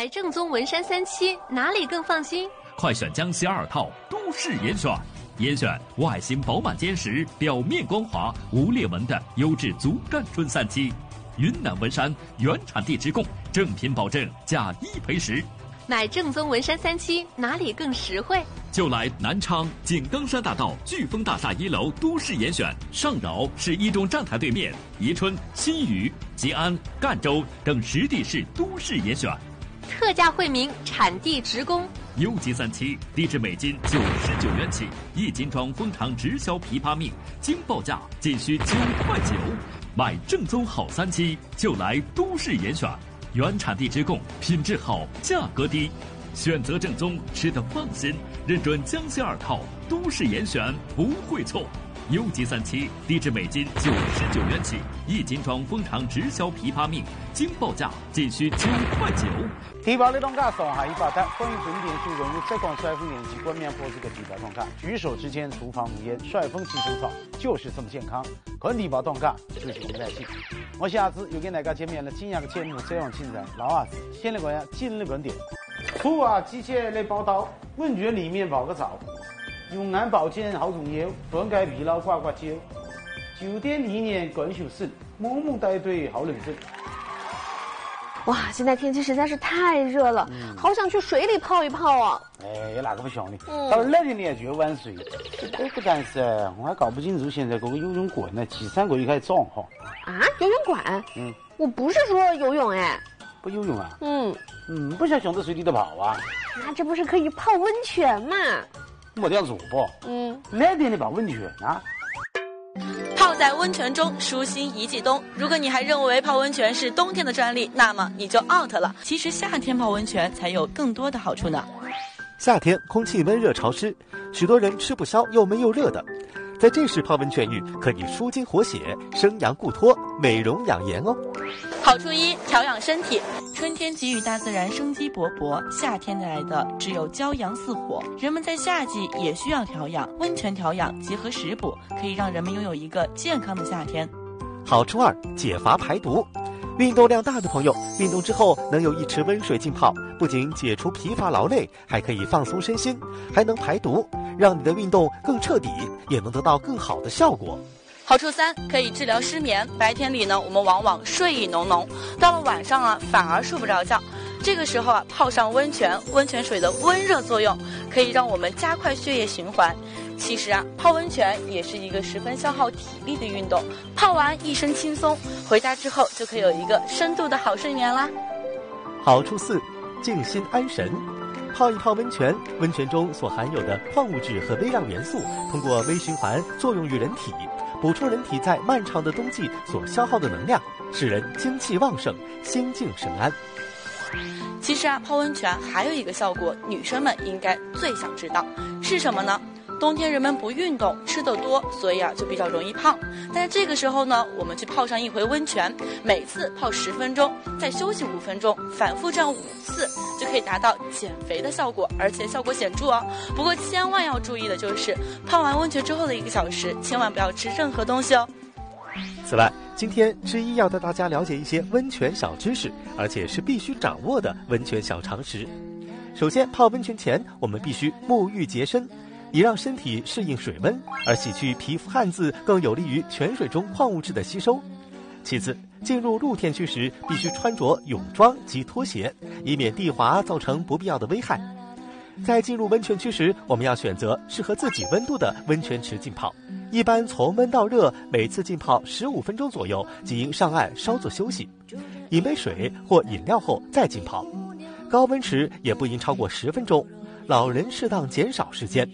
买正宗文山三七，哪里更放心？快选江西二套都市严选，严选外形饱满坚实、表面光滑、无裂纹的优质足干春三七。云南文山原产地直供，正品保证，价一赔十。买正宗文山三七，哪里更实惠？就来南昌井冈山大道飓风大厦一楼都市严选，上饶市一中站台对面，宜春、新余、吉安、赣州等十地市都市严选。特价惠民，产地直供。优级三七，低至每斤九十九元起，一斤装蜂巢直销枇杷蜜，经报价仅需九块九。买正宗好三七，就来都市严选，原产地直供，品质好，价格低，选择正宗，吃得放心。认准江西二套，都市严选不会错。优级三七，低至每斤九十九元起，一斤装蜂巢直销枇杷蜜，经报价仅需九块九。枇杷的冻卡上下一百单，欢迎准点去荣誉浙江帅风电器冠冕播出的枇杷冻卡，举手之间厨房无烟，帅风集中草就是这么健康。看枇杷冻卡就是我们来劲。我下次又跟大家见面了，今夜的节目这样精彩，老阿子先来观下今日观点。初啊，机械类报道，问卷里面泡个澡。用眼保健好重要，缓解疲劳刮刮胶。酒店里面干休室，默默带队好冷静。哇，现在天气实在是太热了，好想去水里泡一泡啊！哎，哪个不想呢？到了那天你还就要玩水。哎，但是我还搞不清楚现在这个游泳馆呢，几三个月开始装哈？啊，游泳馆？嗯，我不是说游泳哎，不游泳啊？嗯嗯，不想想到水里头跑啊？那这不是可以泡温泉嘛？没这样做不？嗯，那得你把温泉啊？泡在温泉中，舒心一季冬。如果你还认为泡温泉是冬天的专利，那么你就 out 了。其实夏天泡温泉才有更多的好处呢。夏天空气温热潮湿，许多人吃不消又闷又热的，在这时泡温泉浴可以舒筋活血、生阳固脱、美容养颜哦。好处一：调养身体。春天给予大自然生机勃勃，夏天带来的只有骄阳似火。人们在夏季也需要调养，温泉调养结合食补，可以让人们拥有一个健康的夏天。好处二：解乏排毒。运动量大的朋友，运动之后能有一池温水浸泡，不仅解除疲乏劳累，还可以放松身心，还能排毒，让你的运动更彻底，也能得到更好的效果。好处三，可以治疗失眠。白天里呢，我们往往睡意浓浓，到了晚上啊，反而睡不着觉。这个时候啊，泡上温泉，温泉水的温热作用可以让我们加快血液循环。其实啊，泡温泉也是一个十分消耗体力的运动。泡完一身轻松，回家之后就可以有一个深度的好睡眠啦。好处四，静心安神。泡一泡温泉，温泉中所含有的矿物质和微量元素通过微循环作用于人体。补充人体在漫长的冬季所消耗的能量，使人精气旺盛、心静神安。其实啊，泡温泉还有一个效果，女生们应该最想知道是什么呢？冬天人们不运动，吃得多，所以啊就比较容易胖。但是这个时候呢，我们去泡上一回温泉，每次泡十分钟，再休息五分钟，反复这样五次，就可以达到减肥的效果，而且效果显著哦。不过千万要注意的就是，泡完温泉之后的一个小时，千万不要吃任何东西哦。此外，今天之一要带大家了解一些温泉小知识，而且是必须掌握的温泉小常识。首先，泡温泉前我们必须沐浴洁身。以让身体适应水温，而洗去皮肤汗渍更有利于泉水中矿物质的吸收。其次，进入露天区时必须穿着泳装及拖鞋，以免地滑造成不必要的危害。在进入温泉区时，我们要选择适合自己温度的温泉池浸泡。一般从温到热，每次浸泡十五分钟左右，即应上岸稍作休息，饮杯水或饮料后再浸泡。高温池也不应超过十分钟，老人适当减少时间。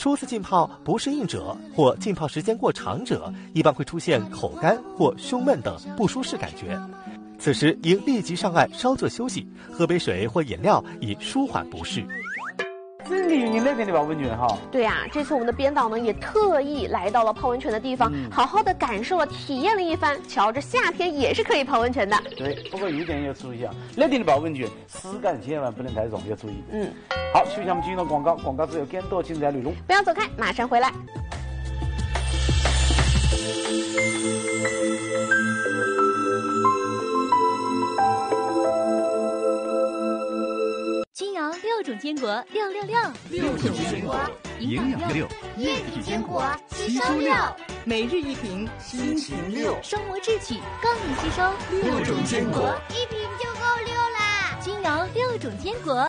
初次浸泡不适应者或浸泡时间过长者，一般会出现口干或胸闷等不舒适感觉，此时应立即上岸稍作休息，喝杯水或饮料以舒缓不适。是你你那边的泡温泉哈？对呀，这次我们的编导呢也特意来到了泡温泉的地方，好好的感受了、体验了一番。瞧，这夏天也是可以泡温泉的。对，不过有一点要注意啊，那边的泡温泉湿感千万不能太重，要注意。嗯，好，休息我们进入广告，广告之后更多精彩内容。不要走开，马上回来。坚果六六六，六种坚果，营养六，液体坚果吸收六，每日一瓶，心情六，双膜智取更易吸收。六种坚果，一瓶就够六啦！君瑶六种坚果。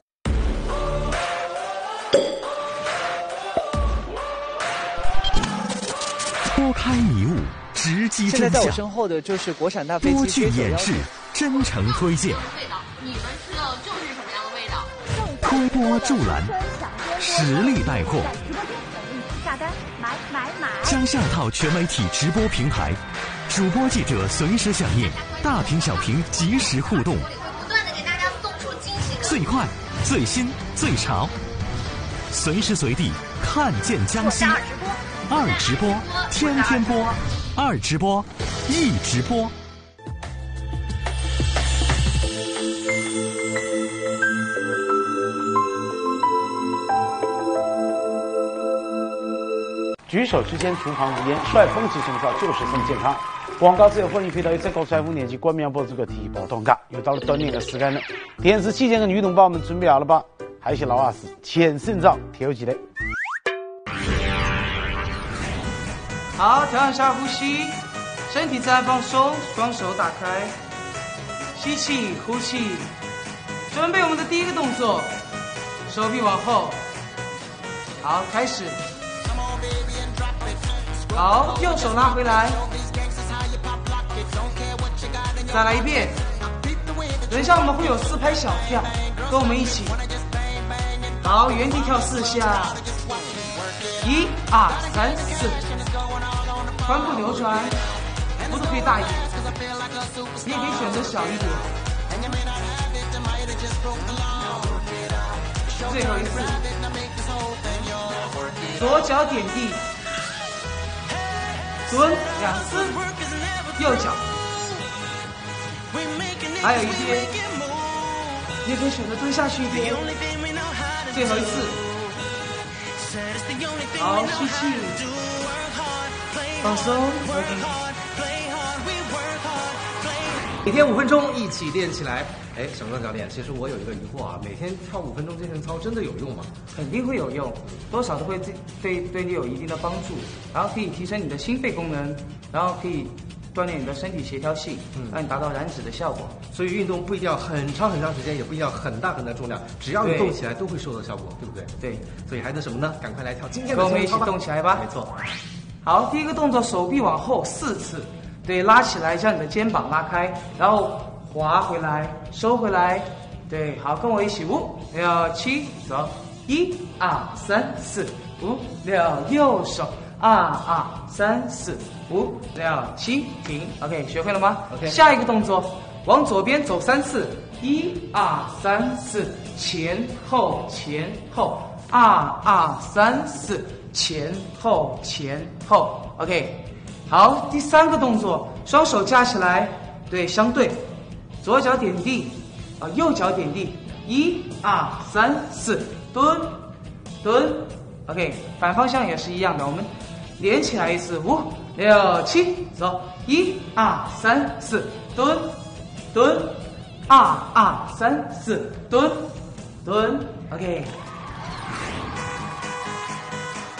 拨开迷雾，直击真相。现在在我身后的就是国产大飞机。多去演示，真诚推荐。你们推波助澜，实力带货。下单买买买！将下套全媒体直播平台，主播记者随时响应，大屏小屏及时互动。不断的给大家送出惊喜。最快、最新、最潮，随时随地看见江西。二直播，天天播，二直播，一直播。举手之间，厨房无烟，帅风气生造，就是这么健康。广告之后，欢迎回到由浙江财富年纪冠名播出的体保动感，又到了锻炼的时间了。电视机前的女同胞们准备好了吧？还有些老阿师，全身照跳起来。好，调整下呼吸，身体自然放松，双手打开，吸气，呼气。准备我们的第一个动作，手臂往后。好，开始。好，右手拉回来，再来一遍。等一下我们会有四拍小跳，跟我们一起。好，原地跳四下，一二三四，髋部扭转，幅度可以大一点，你也可以选择小一点。最后一次，左脚点地。蹲两次，右脚，还有一些，你也可以选择蹲下去一点。最后一次，好，吸气，放松，OK。每天五分钟，一起练起来。哎，小乐教练，其实我有一个疑惑啊，每天跳五分钟健身操真的有用吗？肯定会有用，多少都会对对对你有一定的帮助，然后可以提升你的心肺功能，然后可以锻炼你的身体协调性，让你达到燃脂的效果。所以运动不一定要很长很长时间，也不一定要很大很大重量，只要你动起来都会收到效果，对不对？对。所以还等什么呢？赶快来跳今天的跟我们一起动起来吧。没错。好，第一个动作，手臂往后四次。对，拉起来，将你的肩膀拉开，然后滑回来，收回来。对，好，跟我一起，五六七，走，一二三四五六，右手，二二三四五六七，停。OK，学会了吗？OK。下一个动作，往左边走三次，一二三四，前后前后，二二三四，前后前后。OK。好，第三个动作，双手架起来，对，相对，左脚点地，啊，右脚点地，一二三四，蹲，蹲，OK，反方向也是一样的，我们连起来一次，五六七，走，一二三四，蹲，蹲，二二三四，蹲，蹲，OK，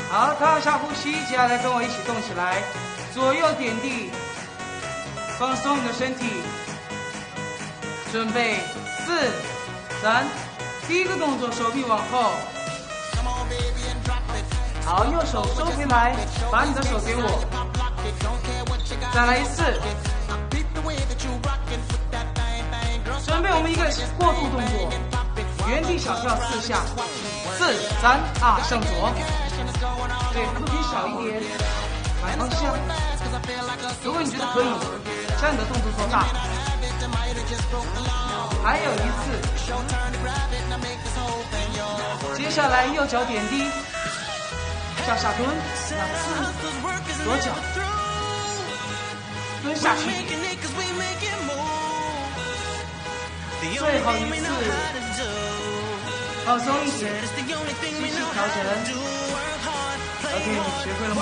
好，调一下呼吸，接下来跟我一起动起来。左右点地，放松你的身体，准备四、三，第一个动作手臂往后，好，右手收回来，把你的手给我，再来一次，准备我们一个过渡动作，原地小跳四下，四、三、二，向左，对，幅度小一点。反方向，如果你觉得可以，将你的动作做大。还有一次，接下来右脚点地，向下蹲两次，左脚蹲下去，最后一次，放松一点，继续调整。OK，学会了吗？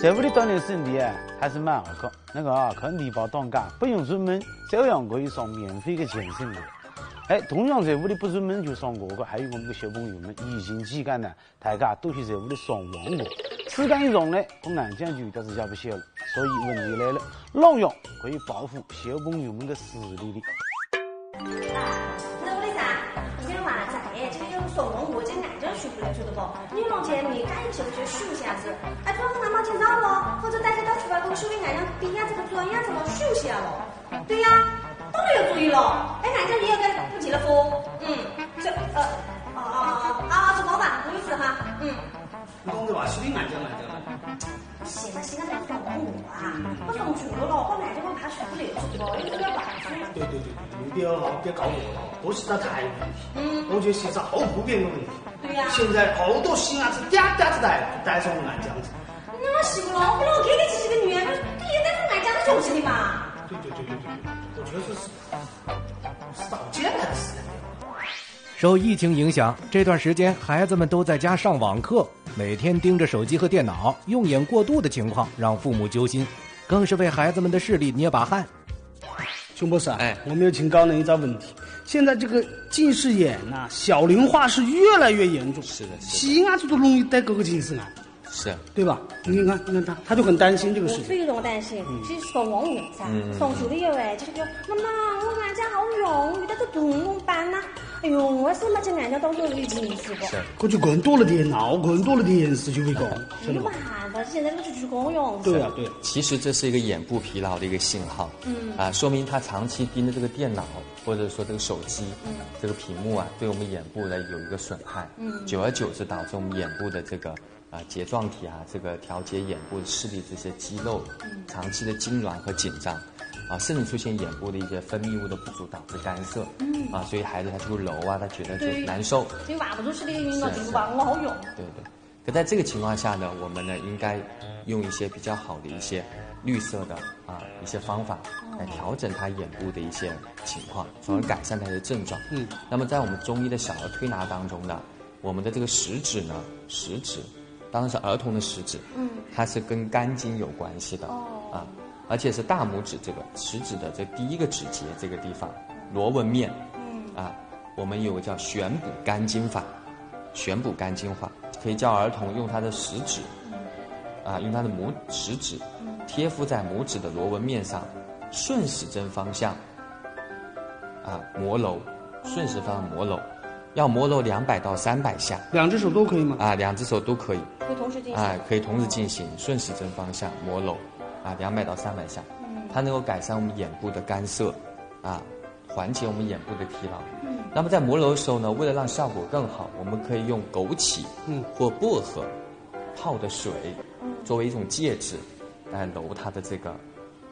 在屋里锻炼身体啊，还是蛮好搞。那个啊，看力宝当家，不用出门，照样可以上免费的健身课。哎，同样在屋里不出门就上锅的，还有我们的小朋友们。疫情期间呢，大家都去在屋里上网课，时间一长呢，我眼睛就有点子也不消了。所以问题来了，怎样可以保护小朋友们的视力呢？那我的啥？今天嘛在，这个有上网课，这眼睛受不了，晓得不？你往前面赶紧就就数一下子，装上那毛巾罩了，或者大家到厨房给我数个眼睛闭呀，这个专呀，怎么数下了？对呀。当然要注意了，哎，俺家你要跟不结了婚，嗯，这呃，啊啊啊啊，做包饭，不好意思哈，嗯。你懂得吧？洗你眼睛眼睛。现在现在在防我啊，不防住了咯，我眼睛会怕受不了，知道不？有这个办法。对对对对，不要哈，不要搞我了，都是他太问题。嗯。我觉得现在好普遍的问题。对呀。现在好多新伢子嗲嗲子戴，戴上我眼睛子。那么习惯了，我老哥哥只是个女儿，你也戴上眼镜子就是的嘛。对对对对对，我觉得是，是到艰难的事。受疫情影响，这段时间孩子们都在家上网课，每天盯着手机和电脑，用眼过度的情况让父母揪心，更是为孩子们的视力捏把汗。熊博士，哎，我们要请教您一个问题：现在这个近视眼呐，小龄化是越来越严重。是的，细眼子都容易得这个近视眼。是，对吧？你看，你看他，他就很担心这个事情。非常担心，其实上网课噻，上学的以后哎，就是说妈妈，我眼睛好用，遇到这痛怎么办呢？哎呦，我是没将眼睛当做有近视不？可就更多了电脑，更多了电视就会讲。没办法，现在都是去公用。对啊，对。其实这是一个眼部疲劳的一个信号，嗯啊，说明他长期盯着这个电脑或者说这个手机，嗯，这个屏幕啊，对我们眼部呢有一个损害，嗯，久而久之导致我们眼部的这个。啊，睫状体啊，这个调节眼部视力这些肌肉，长期的痉挛和紧张，啊，甚至出现眼部的一些分泌物的不足，导致干涩，嗯啊，所以孩子他就揉啊，他觉得就难受。你握不住视力的运动，就是把我好用。对对，可在这个情况下呢，我们呢应该用一些比较好的一些绿色的啊一些方法来调整他眼部的一些情况，从而改善他的症状。嗯，那么在我们中医的小儿推拿当中呢，我们的这个食指呢，食指。当然是儿童的食指，嗯，它是跟肝经有关系的，哦，啊，而且是大拇指这个食指的这第一个指节这个地方，螺纹面，嗯，啊，我们有个叫悬补肝经法，悬补肝经法，可以教儿童用他的食指，啊，用他的拇食指，贴敷在拇指的螺纹面上，顺时针方向，啊，摩揉，顺时方摩揉。要摩揉两百到三百下，两只手都可以吗？啊，两只手都可以。可以同时进行。啊，可以同时进行，顺时针方向摩揉，啊，两百到三百下。嗯。它能够改善我们眼部的干涩，啊，缓解我们眼部的疲劳。嗯。那么在摩揉的时候呢，为了让效果更好，我们可以用枸杞，嗯，或薄荷泡的水，嗯，作为一种介质，来揉它的这个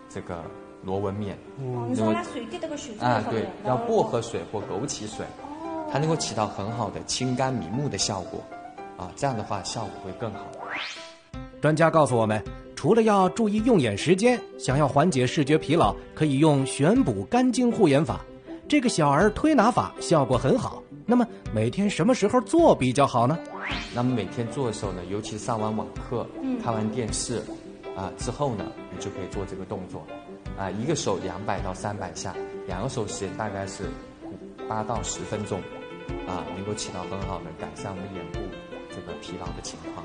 这个螺纹面。哦，你说拿水滴这个水啊，对，要薄荷水或枸杞水。它能够起到很好的清肝明目的效果，啊，这样的话效果会更好。专家告诉我们，除了要注意用眼时间，想要缓解视觉疲劳，可以用悬补肝经护眼法。这个小儿推拿法效果很好。那么每天什么时候做比较好呢？那么每天做的时候呢，尤其是上完网课、看完电视，啊之后呢，你就可以做这个动作，啊，一个手两百到三百下，两个手时间大概是八到十分钟。啊，能够起到很好的改善我们眼部这个疲劳的情况。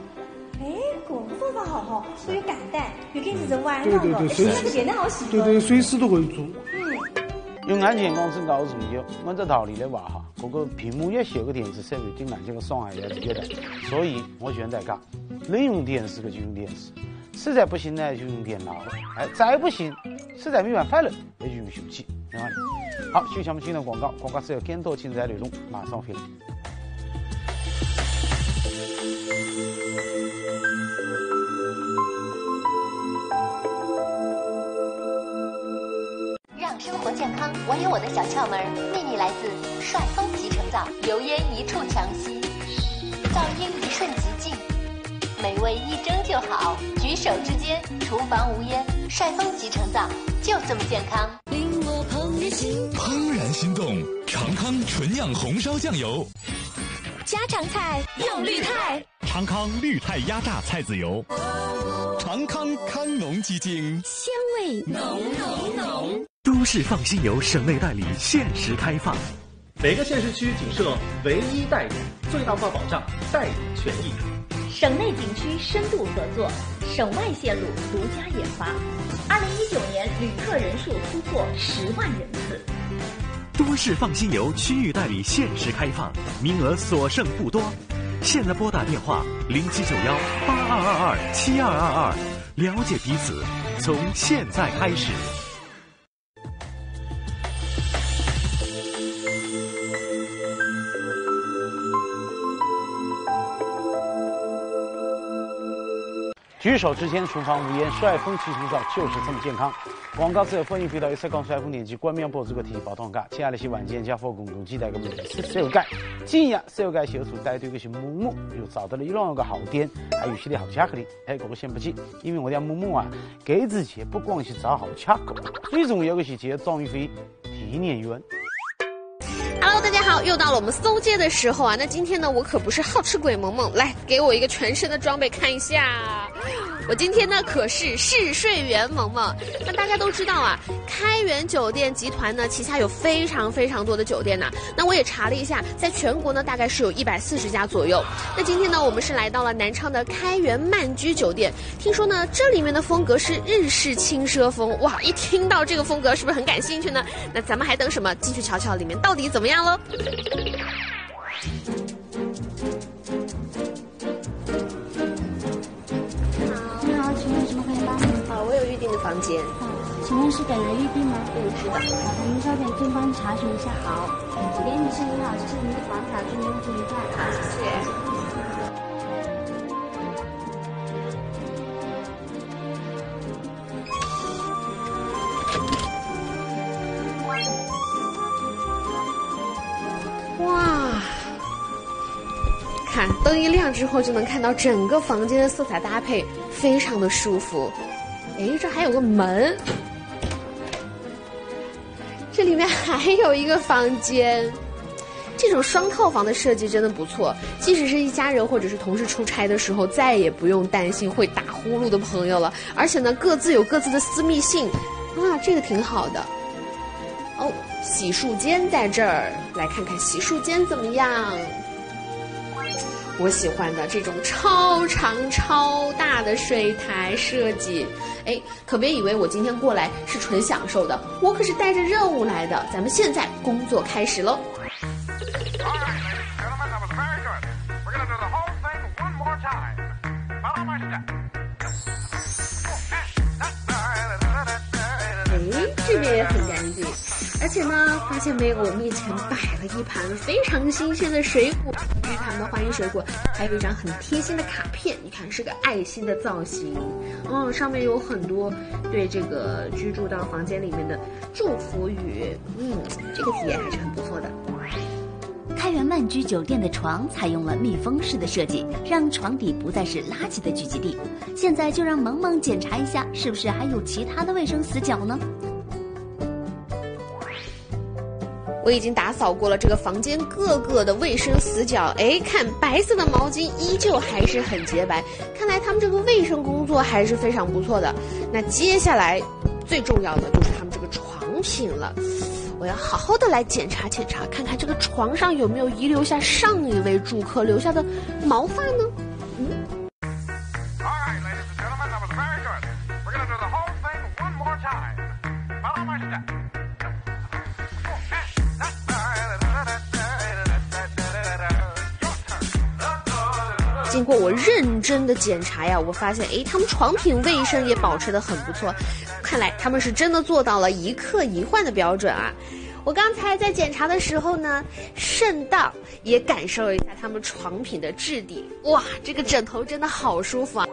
哎，这个方法好好，又有感带，又可以是晚上的，随时简单好洗。对对，随时都可以做。嗯，用眼睛光是高重要，按照道理来话哈，这个屏幕越小的电视设备对眼睛的伤害也是越大。所以我劝大家，能用电视的就用电视，实在不行呢就用电脑。哎，再不行，实在没办法了，那就用手机。明白？好，就像我们进入广告，广告之后更多精彩内容马上回来。让生活健康，我有我的小窍门，秘密来自帅风集成皂，油烟一触强吸，噪音一瞬即净，美味一蒸就好，举手之间厨房无烟，帅风集成皂就这么健康。怦然心动，长康纯酿红烧酱油，家常菜用绿泰，长康绿泰压榨菜籽油，长康康农基金，鲜味浓浓浓。都市放心油省内代理限时开放，每个县市区仅设唯一代理，最大化保障代理权益。省内景区深度合作，省外线路独家研发。二零一九年旅客人数突破十万人次。都市放心游区域代理限时开放，名额所剩不多。现在拨打电话零七九幺八二二二七二二二，了解彼此，从现在开始。举手之间，厨房无烟，帅风气清燥，就是这么健康。广告之后，欢迎回到一色港帅风电机冠名播出个体育报堂卡。接下来是晚间家伙共同期待个问题是手盖。今日手盖小组带队个是木木，又找到了一两个好店，还有些的好巧克力。哎，这个先不急，因为我家木木啊，给自己不光是找好巧克力，最重要的是接张一飞体验员。Hello，大家好，又到了我们搜街的时候啊。那今天呢，我可不是好吃鬼萌萌，来给我一个全身的装备看一下。我今天呢可是试睡员萌萌。那大家都知道啊，开元酒店集团呢旗下有非常非常多的酒店呐、那我也查了一下，在全国呢大概是有一百四十家左右。那今天呢，我们是来到了南昌的开元曼居酒店。听说呢，这里面的风格是日式轻奢风，哇！一听到这个风格，是不是很感兴趣呢？那咱们还等什么？进去瞧瞧里面到底怎么样喽！房间。请问是本人预定吗？嗯，是的。好，您稍等，先帮你查询一下。好，女士您好，这是您的房卡，祝您用户愉快。好，谢谢。哇！看灯一亮之后，就能看到整个房间的色彩搭配非常的舒服。哎，这还有个门，这里面还有一个房间。这种双套房的设计真的不错，即使是一家人或者是同事出差的时候，再也不用担心会打呼噜的朋友了。而且呢，各自有各自的私密性，啊，这个挺好的。哦，洗漱间在这儿，来看看洗漱间怎么样。我喜欢的这种超长超大的水台设计，哎，可别以为我今天过来是纯享受的，我可是带着任务来的。咱们现在工作开始喽。而且呢，发现没有，我面前摆了一盘非常新鲜的水果，这是他们的欢迎水果，还有一张很贴心的卡片，你看是个爱心的造型，嗯，上面有很多对这个居住到房间里面的祝福语，嗯，这个体验还是很不错的。开元曼居酒店的床采用了密封式的设计，让床底不再是垃圾的聚集地。现在就让萌萌检查一下，是不是还有其他的卫生死角呢？我已经打扫过了这个房间各个的卫生死角，哎，看白色的毛巾依旧还是很洁白，看来他们这个卫生工作还是非常不错的。那接下来最重要的就是他们这个床品了。我要好好的来检查检查，看看这个床上有没有遗留下上一位住客留下的毛发呢？过我认真的检查呀，我发现，哎，他们床品卫生也保持的很不错，看来他们是真的做到了一客一换的标准啊。我刚才在检查的时候呢，顺道也感受一下他们床品的质地，哇，这个枕头真的好舒服啊！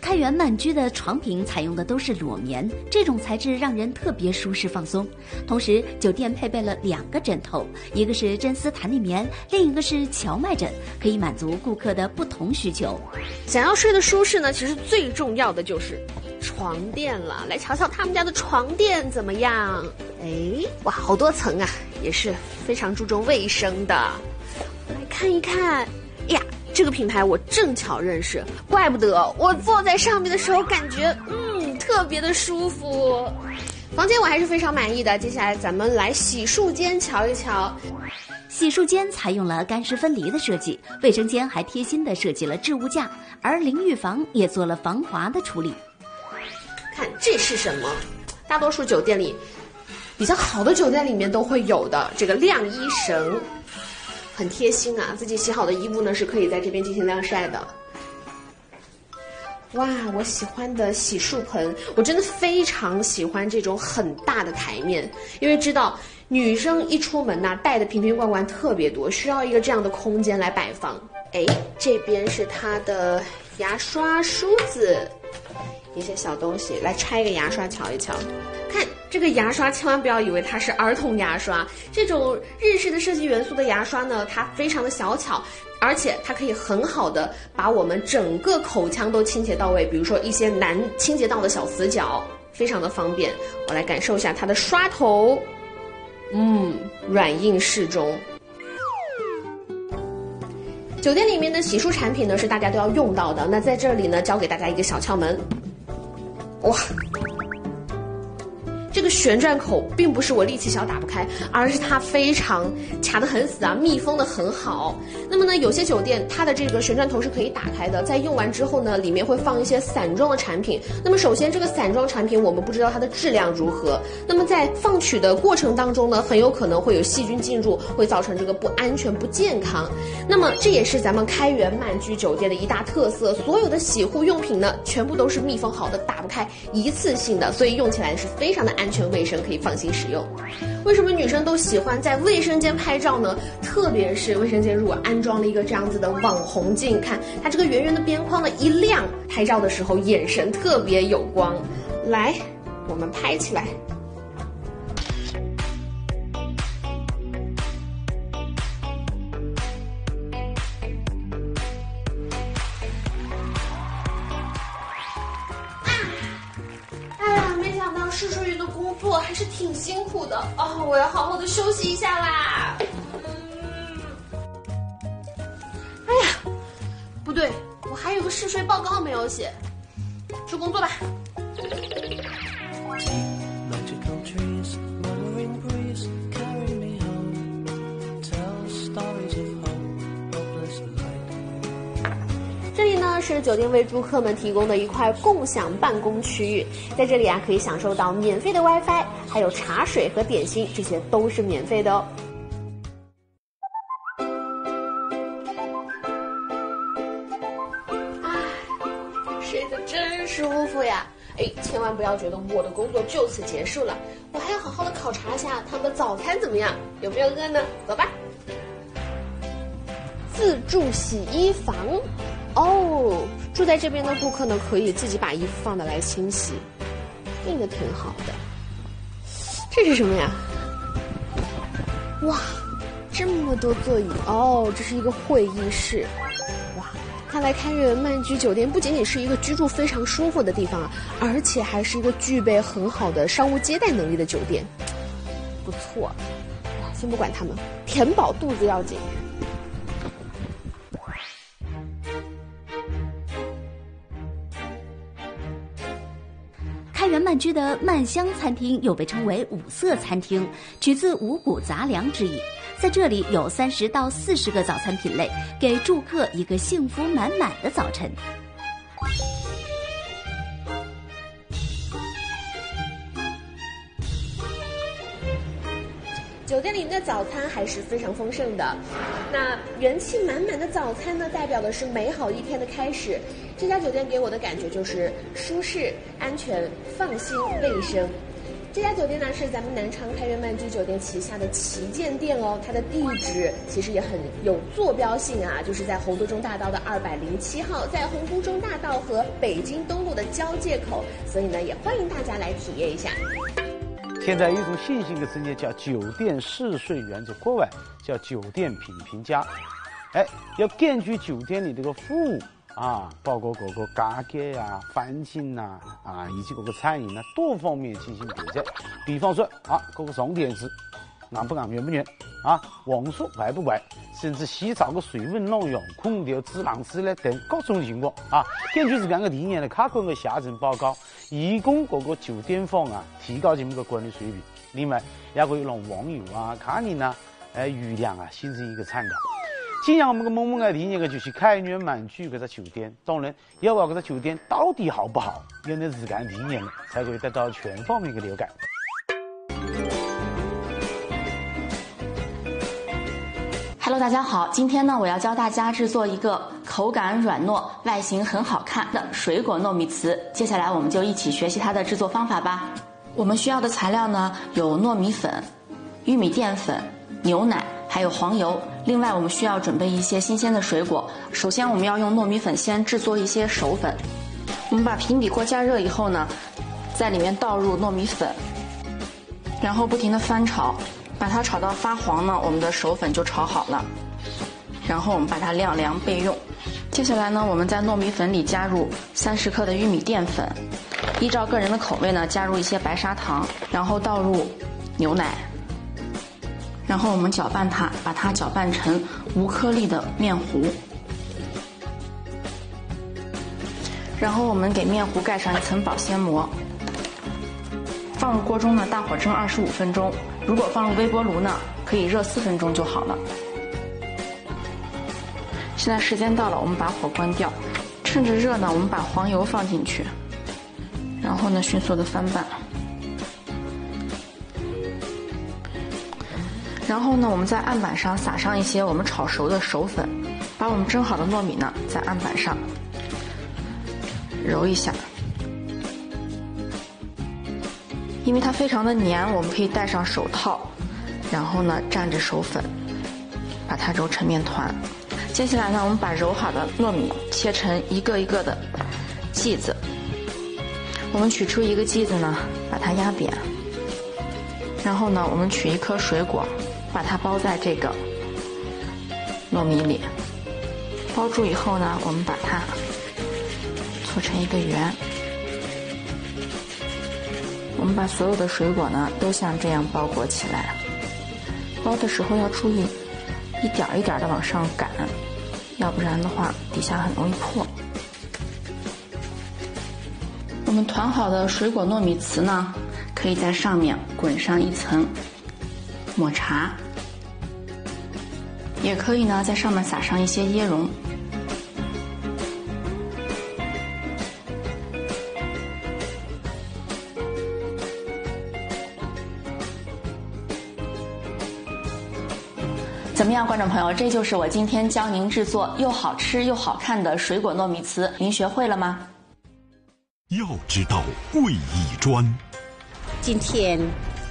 开元曼居的床品采用的都是裸棉，这种材质让人特别舒适放松。同时，酒店配备了两个枕头，一个是真丝弹力棉，另一个是荞麦枕，可以满足顾客的不同需求。想要睡得舒适呢，其实最重要的就是床垫了。来瞧瞧他们家的床垫怎么样？哎，哇，好多层啊，也是非常注重卫生的。来看一看，哎呀。这个品牌我正巧认识，怪不得我坐在上面的时候感觉，嗯，特特别的舒服。房间我还是非常满意的。接下来咱们来洗漱间瞧一瞧。洗漱间采用了干湿分离的设计，卫生间还贴心的设计了置物架，而淋浴房也做了防滑的处理。看这是什么？大多数酒店里，比较好的酒店里面都会有的这个晾衣绳，很贴心啊！自己洗好的衣物呢是可以在这边进行晾晒的。哇，我喜欢的洗漱盆，我真的非常喜欢这种很大的台面，因为知道女生一出门呐、带的瓶瓶罐罐特别多，需要一个这样的空间来摆放。哎，这边是它的牙刷、梳子，一些小东西，来拆一个牙刷瞧一瞧。看这个牙刷，千万不要以为它是儿童牙刷，这种日式的设计元素的牙刷呢，它非常的小巧。而且它可以很好的把我们整个口腔都清洁到位，比如说一些难清洁到的小死角，非常的方便。我来感受一下它的刷头，嗯，软硬适中。酒店里面的洗漱产品呢是大家都要用到的，那在这里呢教给大家一个小窍门，哇！这个旋转口并不是我力气小打不开，而是它非常卡得很死啊，密封的很好。那么呢，有些酒店它的这个旋转头是可以打开的，在用完之后呢，里面会放一些散装的产品。那么首先这个散装产品我们不知道它的质量如何，那么在放取的过程当中呢，很有可能会有细菌进入，会造成这个不安全、不健康。那么这也是咱们开元曼居酒店的一大特色，所有的洗护用品呢，全部都是密封好的，打不开，一次性的，所以用起来是非常的安全卫生，可以放心使用。为什么女生都喜欢在卫生间拍照呢？特别是卫生间如果安装了一个这样子的网红镜，看它这个圆圆的边框呢一亮，拍照的时候眼神特别有光。来，我们拍起来。睡员的工作还是挺辛苦的哦，我要好好的休息一下啦。哎呀，不对，我还有个试睡报告没有写，去工作吧。是酒店为住客们提供的一块共享办公区域，在这里啊可以享受到免费的 WiFi，还有茶水和点心，这些都是免费的哦。唉，睡得真舒服呀！哎，千万不要觉得我的工作就此结束了，我还要好好的考察一下他们的早餐怎么样，有没有饿呢？走吧。自助洗衣房，哦，住在这边的顾客呢，可以自己把衣服放的来清洗，这个挺好的。这是什么呀？哇，这么多座椅哦，这是一个会议室。哇，看来开元曼居酒店不仅仅是一个居住非常舒服的地方啊，而且还是一个具备很好的商务接待能力的酒店，不错。先不管他们，填饱肚子要紧。曼居的曼香餐厅又被称为五色餐厅，取自五谷杂粮之意。在这里有三十到四十个早餐品类，给住客一个幸福满满的早晨。酒店里面的早餐还是非常丰盛的，那元气满满的早餐呢，代表的是美好一天的开始。这家酒店给我的感觉就是舒适、安全、放心、卫生。这家酒店呢是咱们南昌开元曼居酒店旗下的旗舰店哦，它的地址其实也很有坐标性啊，就是在洪都中大道的二百零七号，在洪都中大道和北京东路的交界口，所以呢也欢迎大家来体验一下。现在一种新型的职业叫酒店试睡员，在国外叫酒店品评家。哎，要根据酒店里这个服务啊，包括各个价格呀、环境呐啊，以及各个餐饮呢多方面进行评价。比方说啊，各个重点是硬不硬、软不软啊，网速快不快，甚至洗澡的水温啷样、空调制冷制嘞等各种情况啊。根据这样的第一年的客观的下沉报告，以供各个酒店方啊提高他们的管理水平。另外，也可以让网友啊、客人啊、哎余量啊形成一个参考。今年我们个萌萌爱第一年个就是开元满区搿只酒店，当然要话搿只酒店到底好不好，要你自家体验了，才可以得到全方面的了解。Hello，大家好，今天呢，我要教大家制作一个口感软糯、外形很好看的水果糯米糍。接下来我们就一起学习它的制作方法吧。我们需要的材料呢有糯米粉、玉米淀粉、牛奶，还有黄油。另外，我们需要准备一些新鲜的水果。首先，我们要用糯米粉先制作一些手粉。我们把平底锅加热以后呢，在里面倒入糯米粉，然后不停的翻炒。把它炒到发黄呢，我们的手粉就炒好了。然后我们把它晾凉备用。接下来呢，我们在糯米粉里加入三十克的玉米淀粉，依照个人的口味呢，加入一些白砂糖，然后倒入牛奶，然后我们搅拌它，把它搅拌成无颗粒的面糊。然后我们给面糊盖上一层保鲜膜，放入锅中呢，大火蒸二十五分钟。如果放入微波炉呢，可以热四分钟就好了。现在时间到了，我们把火关掉，趁着热呢，我们把黄油放进去，然后呢，迅速的翻拌。然后呢，我们在案板上撒上一些我们炒熟的手粉，把我们蒸好的糯米呢，在案板上揉一下。因为它非常的黏，我们可以戴上手套，然后呢蘸着手粉，把它揉成面团。接下来呢，我们把揉好的糯米切成一个一个的剂子。我们取出一个剂子呢，把它压扁。然后呢，我们取一颗水果，把它包在这个糯米里。包住以后呢，我们把它搓成一个圆。我们把所有的水果呢，都像这样包裹起来。包的时候要注意，一点一点的往上擀，要不然的话底下很容易破。我们团好的水果糯米糍呢，可以在上面滚上一层抹茶，也可以呢在上面撒上一些椰蓉。怎么样，观众朋友，这就是我今天教您制作又好吃又好看的水果糯米糍，您学会了吗？要知道贵以专。今天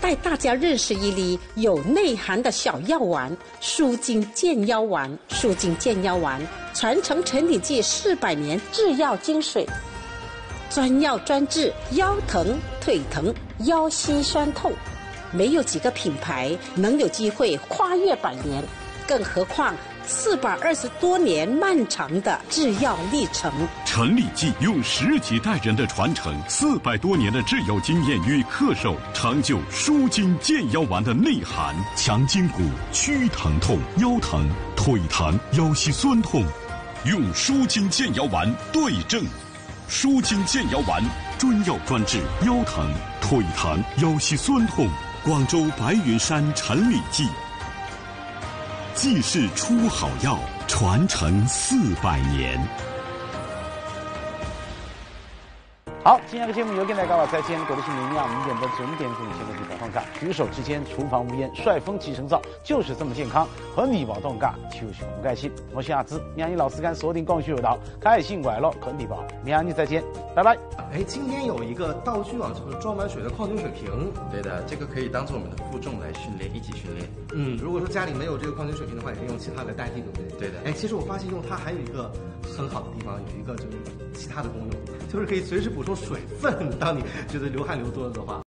带大家认识一粒有内涵的小药丸——舒筋健腰丸。舒筋健腰丸传承陈李济四百年制药精髓，专药专治腰疼、腿疼、腰膝酸痛。没有几个品牌能有机会跨越百年，更何况四百二十多年漫长的制药历程。陈李济用十几代人的传承，四百多年的制药经验与恪守，成就舒筋健腰丸的内涵，强筋骨、驱疼痛、腰疼、腿疼、腰膝酸痛，用舒筋健腰丸对症。舒筋健腰丸专药专治腰疼、腿疼、腰膝酸痛。广州白云山陈李济，济世出好药，传承四百年。好，今天的节目由跟大家再见，各位新年五点的准点钟前的地方放假，举手之间厨房无烟，帅风集成灶，就是这么健康。和你宝动嘎，就是不开心。我是阿芝，明天老师干锁定广旭有道，开心快乐和你宝，明天再见，拜拜。哎，今天有一个道具啊，就是装满水的矿泉水瓶。对的，这个可以当做我们的负重来训练，一起训练。嗯，如果说家里没有这个矿泉水瓶的话，也可以用其他来代替，对不对？对的。哎，其实我发现用它还有一个很好的地方，有一个就是其他的功用，就是可以随时补充水分。当你就是流汗流多了的话。